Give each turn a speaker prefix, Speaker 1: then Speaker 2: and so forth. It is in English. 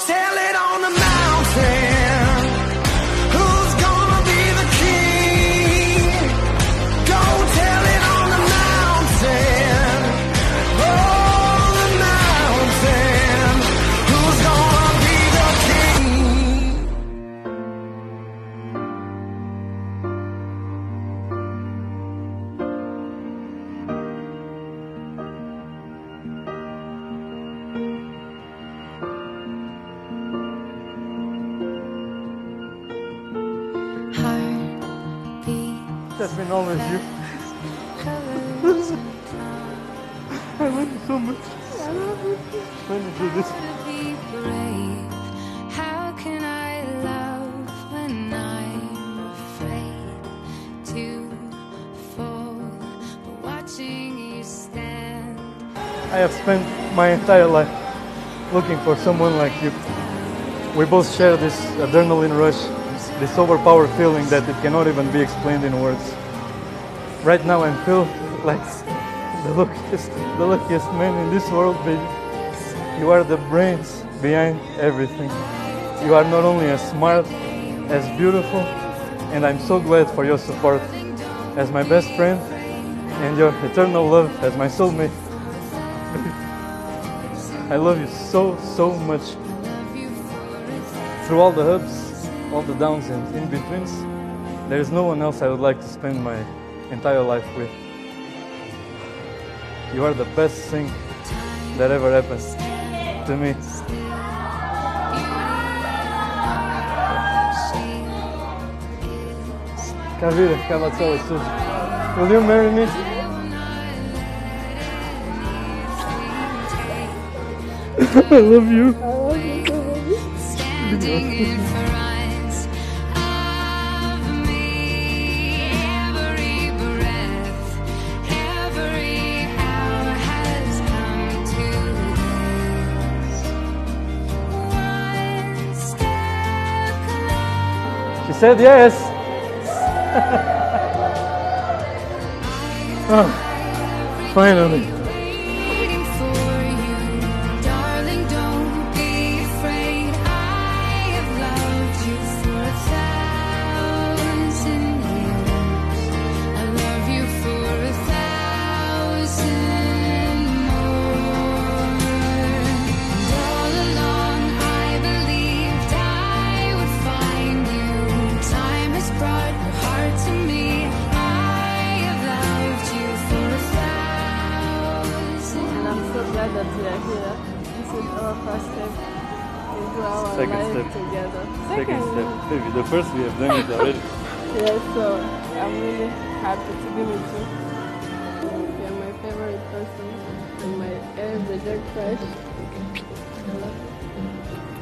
Speaker 1: tell it on the mountain.
Speaker 2: That's been always you. I love you so much. I love you. Let me do this.
Speaker 3: be brave. How can I love when I'm afraid to fall? But watching you stand,
Speaker 2: I have spent my entire life looking for someone like you. We both share this adrenaline rush, this overpowered feeling that it cannot even be explained in words. Right now I feel like the luckiest, the luckiest man in this world, baby. You are the brains behind everything. You are not only as smart, as beautiful, and I'm so glad for your support as my best friend and your eternal love as my soulmate. I love you so, so much. Through all the ups, all the downs, and in betweens, there is no one else I would like to spend my entire life with. You are the best thing that ever happened to me. Kavira, Kavatsova Suzy. Will you marry me? I love you.
Speaker 3: standing in front
Speaker 2: said yes. oh, finally.
Speaker 4: That we are here. This is our first step into our
Speaker 2: Second
Speaker 4: life
Speaker 2: step.
Speaker 4: together.
Speaker 2: Second step. Baby, the first we have done it already.
Speaker 4: Yes, so I'm really happy to be with you. You're my favorite person and my everyday crush. I love you.